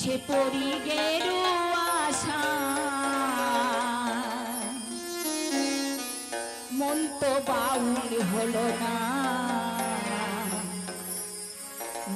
মিছে পড়ি গেরু আশা। মন তো বাউল হলো না।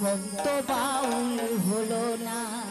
মন তো বাউল হলো না।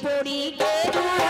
छोड़ी के